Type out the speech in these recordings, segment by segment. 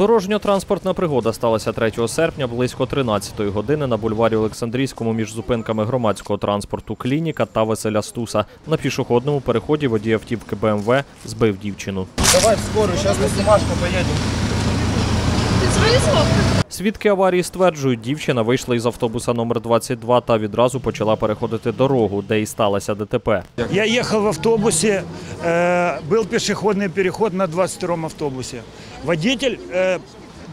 Дорожньо-транспортна пригода сталася 3 серпня близько 13-ї години на бульварі Олександрійському між зупинками громадського транспорту Клініка та Веселя Стуса. На пішохідному переході водій автівки БМВ збив дівчину. Давай скорую, сейчас на сумашку поедем. Свідки аварії стверджують, дівчина вийшла із автобуса номер 22 та відразу почала переходити дорогу, де і сталося ДТП. Я ехал в автобусе, э, был пешеходный переход на 22-м автобусе. Водитель э,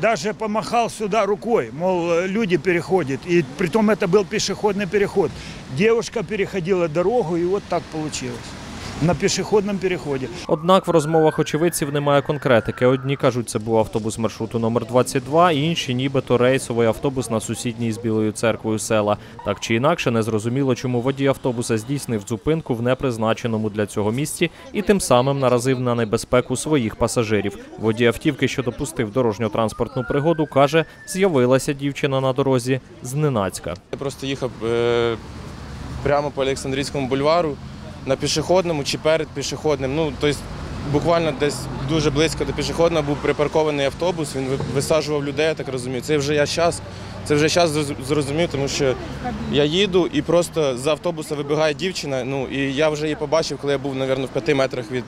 даже помахал сюда рукой, мол, э, люди переходят. И притом это был пешеходный переход. Девушка переходила дорогу, и вот так получилось. На пешеходном переходе. Однак в розмовах очевидців немає конкретики. Одні кажуть, це був автобус маршруту номер 22, інші нібито рейсовий автобус на сусідній з Білою церквою села. Так чи інакше, незрозуміло, чому водій автобуса здійснив зупинку в непризначеному для цього місці і тим самим наразив на небезпеку своїх пасажирів. Водій автівки, що допустив дорожньо-транспортну пригоду, каже, з'явилася дівчина на дорозі зненацька. Я просто їхав е, прямо по Олександрійському бульвару на пішохідному чи перед пішохідним. Ну, тобто буквально десь дуже близько до пішохідного був припаркований автобус, він ви- висаджував людей, я так розумію. Це вже я зараз. Це вже зараз зрозумів, тому що я їду і просто з автобуса вибігає дівчина. Ну і я вже її побачив, коли я був, мабуть, в п'яти метрах від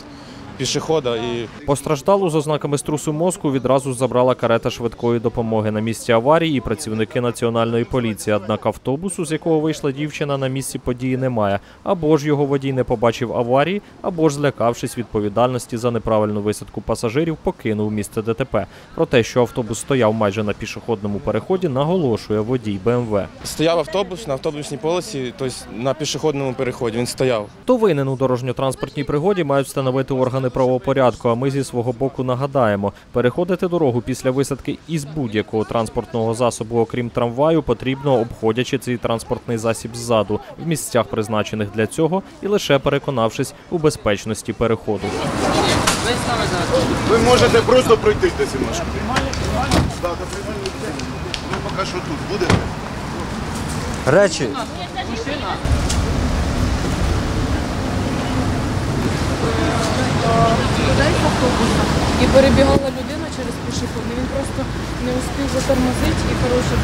пішохода. І Постраждалу з ознаками струсу мозку відразу забрала карета швидкої допомоги на місці аварії і працівники національної поліції. Однак автобусу, з якого вийшла дівчина, на місці події немає. Або ж його водій не побачив аварії, або ж злякавшись відповідальності за неправильну висадку пасажирів, покинув місце ДТП. Про те, що автобус стояв майже на пішохідному переході, наголошує водій БМВ. стояв автобус на автобусній полосі, тобто на пішохідному переході. Він стояв. Хто винен у дорожньо-транспортній пригоді, мають встановити органи правопорядку. А ми зі свого боку нагадаємо, переходити дорогу після висадки із будь-якого транспортного засобу, окрім трамваю, потрібно обходячи цей транспортний засіб ззаду в місцях, призначених для цього, і лише переконавшись у безпечності переходу. Ви можете просто пройти. Так, до. Ви поки що тут будете. Речі. людей з автобуса і перебігала людина через пішохідний. Він просто не успів затормозити і коротше